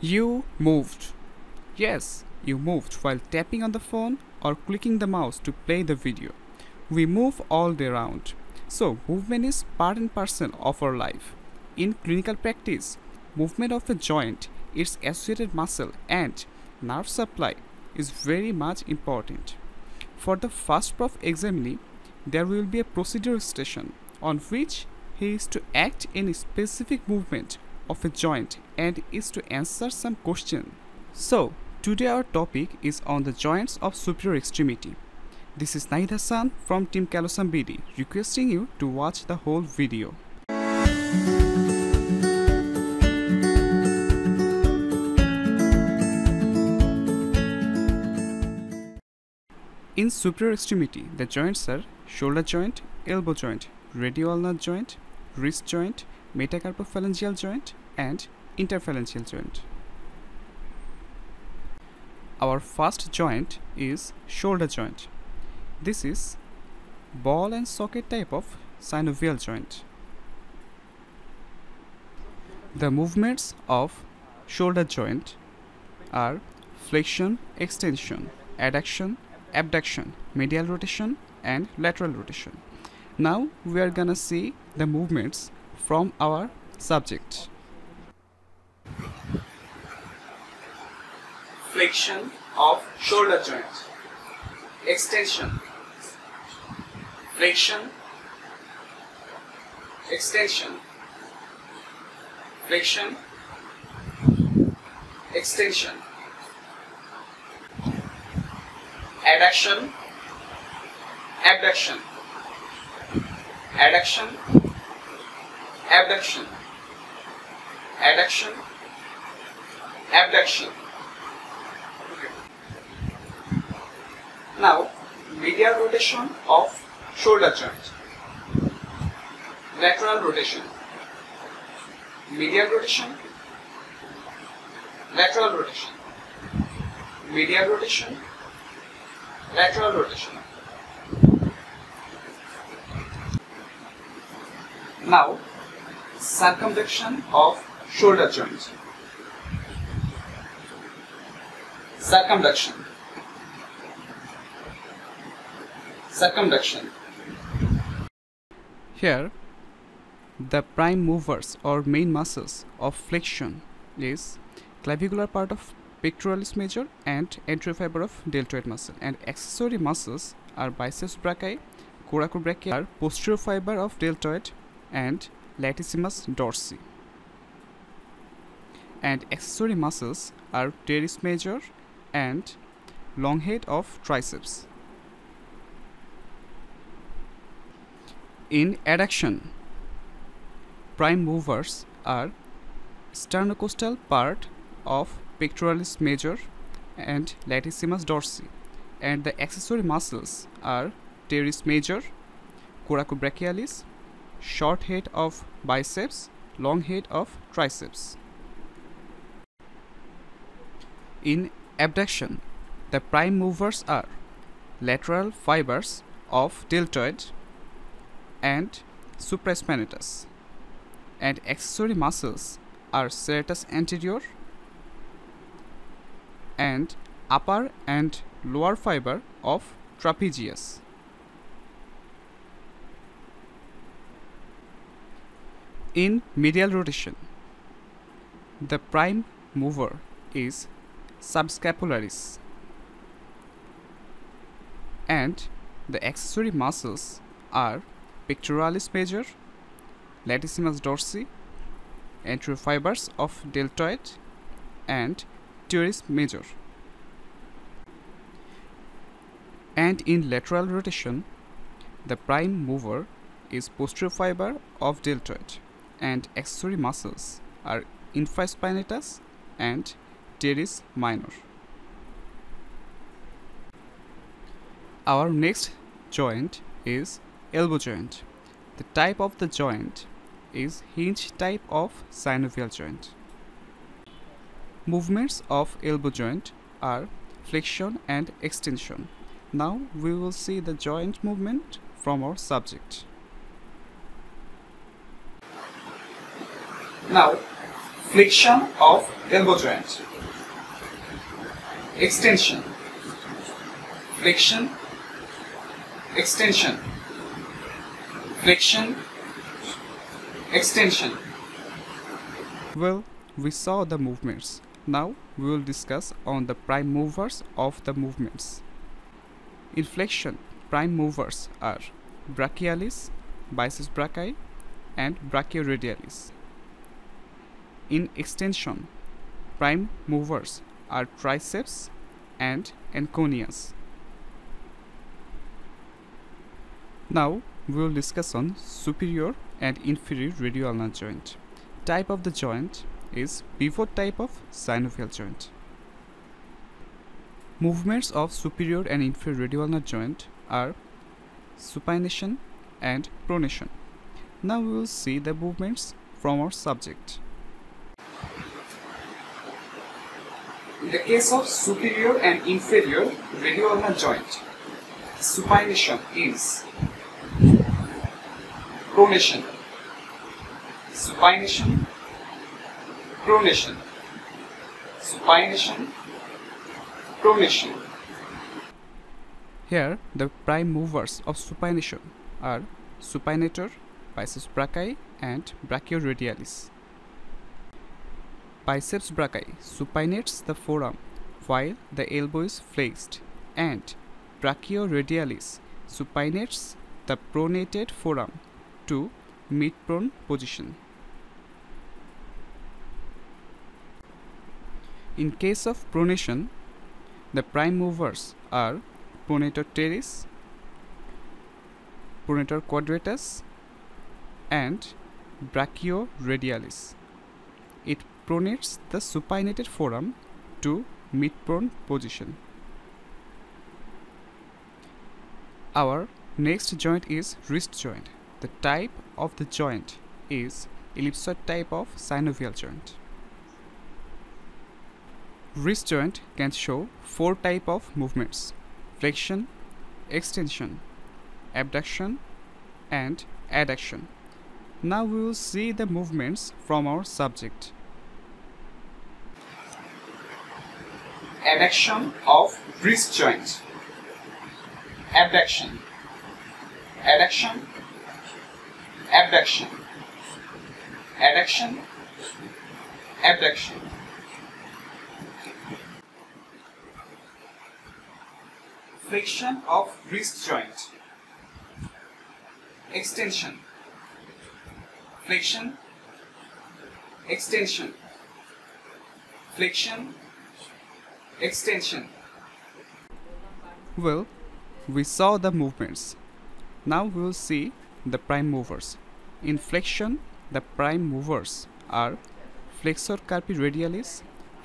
You moved. Yes, you moved while tapping on the phone or clicking the mouse to play the video. We move all day round. So, movement is part and parcel of our life. In clinical practice, movement of a joint, its associated muscle, and nerve supply is very much important. For the first prof examinee, there will be a procedure station on which he is to act in a specific movement of a joint and is to answer some question. So, today our topic is on the joints of superior extremity. This is Nahid Hasan from Team Callosum BD requesting you to watch the whole video. In superior extremity, the joints are shoulder joint, elbow joint, radial ulnar joint, wrist joint, metacarpophalangeal joint, and interphalangeal joint. Our first joint is shoulder joint. This is ball and socket type of synovial joint. The movements of shoulder joint are flexion, extension, adduction, abduction, medial rotation and lateral rotation. Now we are gonna see the movements from our subject. Flexion of shoulder joint, extension, flexion, extension, flexion, extension, adduction, abduction, adduction, abduction, adduction, abduction. Okay. Now, medial rotation of shoulder joint, lateral rotation, medial rotation, lateral rotation, medial rotation, lateral rotation. Now, circumflexion of shoulder joint. Circumduction. Circumduction. Here, the prime movers or main muscles of flexion is clavicular part of pectoralis major and anterior fiber of deltoid muscle and accessory muscles are biceps brachii, coracobrachia are posterior fiber of deltoid and latissimus dorsi. And accessory muscles are teres major and long head of triceps. In adduction, prime movers are sternocostal part of pectoralis major and latissimus dorsi and the accessory muscles are teres major, coracobrachialis, short head of biceps, long head of triceps. In abduction, the prime movers are lateral fibers of deltoid and supraspinatus and accessory muscles are serratus anterior and upper and lower fiber of trapezius. In medial rotation, the prime mover is subscapularis. And the accessory muscles are pectoralis major, latissimus dorsi, anterior fibers of deltoid and teres major. And in lateral rotation, the prime mover is posterior fiber of deltoid and accessory muscles are infraspinatus and teres minor. Our next joint is elbow joint. The type of the joint is hinge type of synovial joint. Movements of elbow joint are flexion and extension. Now we will see the joint movement from our subject. Now, Flexion of elbow joint. Extension. Flexion. Extension. Flexion. Extension. Well, we saw the movements. Now we will discuss on the prime movers of the movements. In flexion, prime movers are brachialis, biceps brachii, and brachioradialis. In extension, prime movers are triceps and anconeus. Now we will discuss on superior and inferior radioulnar joint. Type of the joint is pivot type of synovial joint. Movements of superior and inferior radioulnar joint are supination and pronation. Now we will see the movements from our subject. In the case of superior and inferior radioulnar joint, supination is pronation, supination, pronation, supination, pronation. Here, the prime movers of supination are supinator, biceps brachii, and brachioradialis. Biceps brachii supinates the forearm while the elbow is flexed, and brachioradialis supinates the pronated forearm to mid-prone position. In case of pronation, the prime movers are pronator teres, pronator quadratus, and brachioradialis. It pronates the supinated forearm to mid-prone position. Our next joint is wrist joint. The type of the joint is ellipsoid type of synovial joint. Wrist joint can show four type of movements flexion, extension, abduction and adduction. Now we will see the movements from our subject. Adduction of wrist joint. Abduction. Adduction. Abduction. Adduction. Abduction. Flexion of wrist joint. Extension. Flexion. Extension. Flexion. Extension. Well, we saw the movements. Now we will see the prime movers. In flexion, the prime movers are flexor carpi radialis,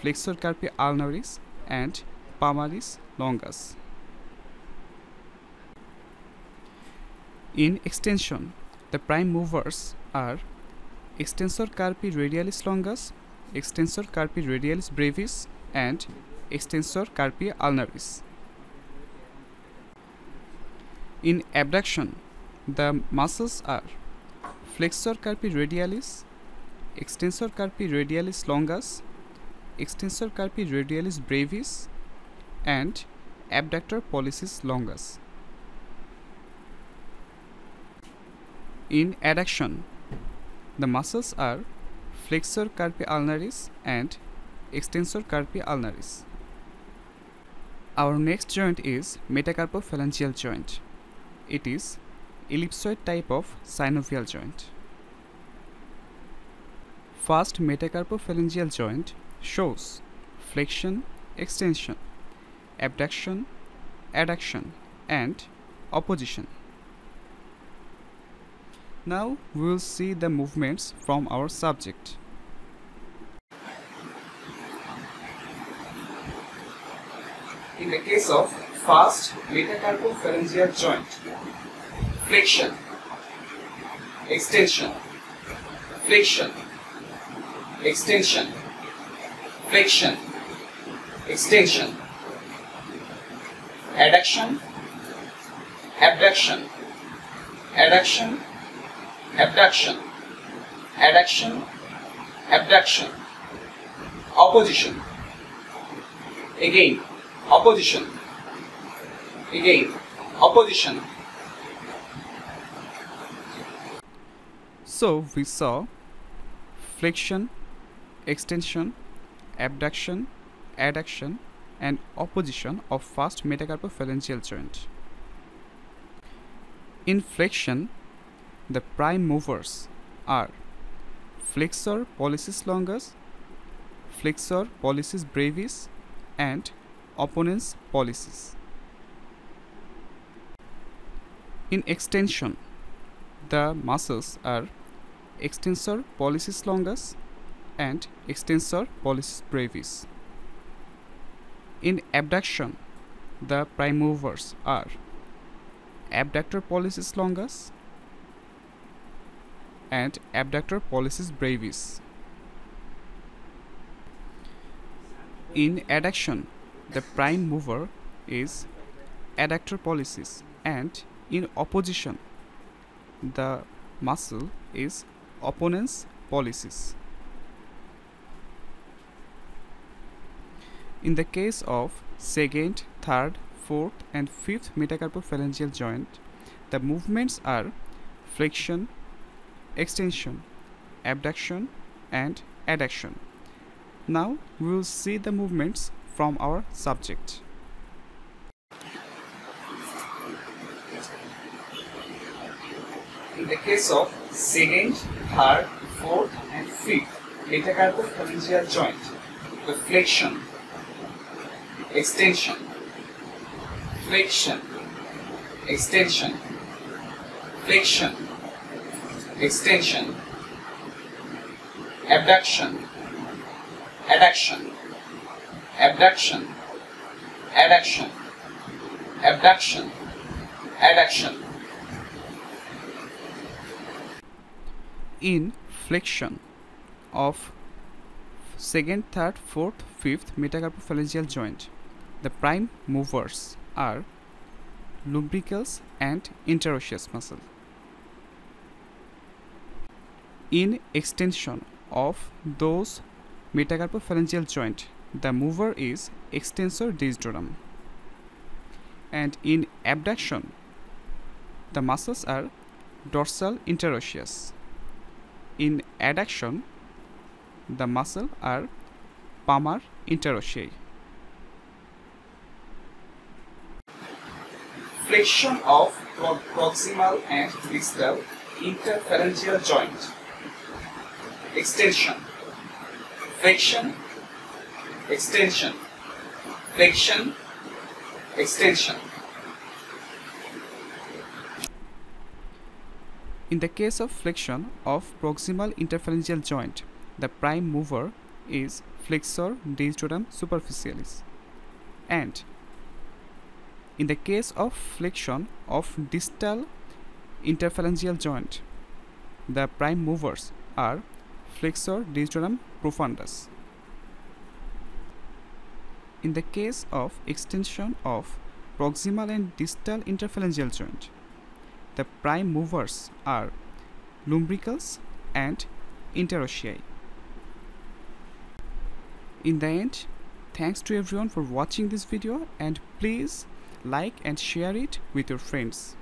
flexor carpi ulnaris, and palmaris longus. In extension, the prime movers are extensor carpi radialis longus, extensor carpi radialis brevis, and extensor carpi ulnaris. In abduction, the muscles are flexor carpi radialis, extensor carpi radialis longus, extensor carpi radialis brevis, and abductor pollicis longus. In adduction, the muscles are flexor carpi ulnaris and extensor carpi ulnaris. Our next joint is metacarpophalangeal joint. It is ellipsoid type of synovial joint. First metacarpophalangeal joint shows flexion, extension, abduction, adduction and opposition. Now we will see the movements from our subject. In the case of fast metacarpophalangeal joint, flexion, extension, flexion, extension, flexion, extension, adduction, abduction, adduction, abduction, adduction, abduction. opposition again opposition. Again opposition. So we saw flexion extension abduction adduction and opposition of first metacarpophalangeal joint. In flexion the prime movers are flexor pollicis longus flexor pollicis brevis and opponens pollicis. In extension, the muscles are extensor pollicis longus and extensor pollicis brevis. In abduction, the prime movers are abductor pollicis longus and abductor pollicis brevis. In adduction, the prime mover is adductor pollicis and in opposition, the muscle is opponens pollicis. In the case of second, third, fourth and fifth metacarpophalangeal joint, the movements are flexion, extension, abduction and adduction. Now we will see the movements from our subject. In the case of second, third, fourth and fifth metacarpophalangeal joint, the flexion, extension, flexion, extension, flexion, extension, abduction, adduction, abduction, adduction, abduction, adduction. In flexion of second, third, fourth, fifth metacarpophalangeal joint, the prime movers are lumbricals and interosseous muscle. In extension of those metacarpophalangeal joint, the mover is extensor digitorum. And in abduction, the muscles are dorsal interosseous. In adduction, the muscle are palmar interossei. flexion of pro proximal and distal interphalangeal joint. Extension. Flexion. Extension. Flexion. Extension. In the case of flexion of proximal interphalangeal joint, the prime mover is flexor digitorum superficialis and in the case of flexion of distal interphalangeal joint, the prime movers are flexor digitorum profundus. In the case of extension of proximal and distal interphalangeal joint, the prime movers are lumbricals and interossei. In the end, thanks to everyone for watching this video and please like and share it with your friends.